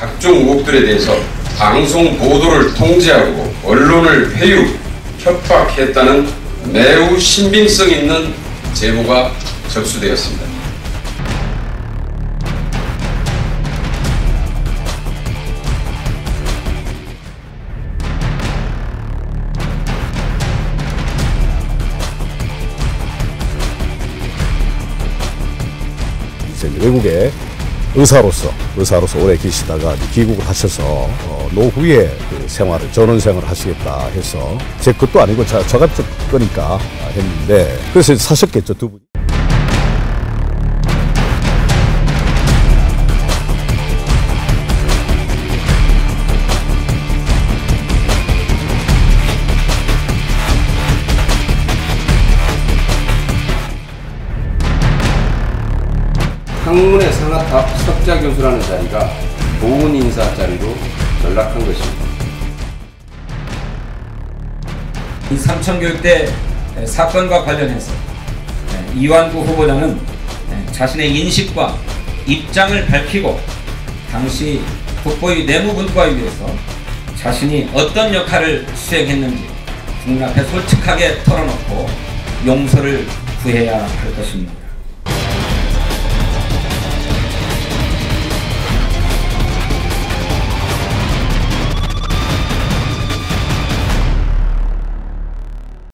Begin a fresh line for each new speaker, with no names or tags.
각종 의혹들에 대해서 방송 보도를 통제하고 언론을 회유, 협박했다는 매우 신빙성 있는 제보가 접수되었습니다.
외국에 의사로서 의사로서 오래 계시다가 귀국을 하셔서 어, 노후에 그 생활을 전원 생활을 하시겠다 해서 제 것도 아니고 저, 좀 거니까 했는데 그래서 사셨겠죠 두 분
학문의 상하탑 석자 교수라는 자리가 보훈 인사 자리로 전락한 것입니다.
이 삼천교육대 사건과 관련해서 이완구 후보자는 자신의 인식과 입장을 밝히고 당시 국보의 내무분과에 위해서 자신이 어떤 역할을 수행했는지 국민 앞에 솔직하게 털어놓고 용서를 구해야 할 것입니다.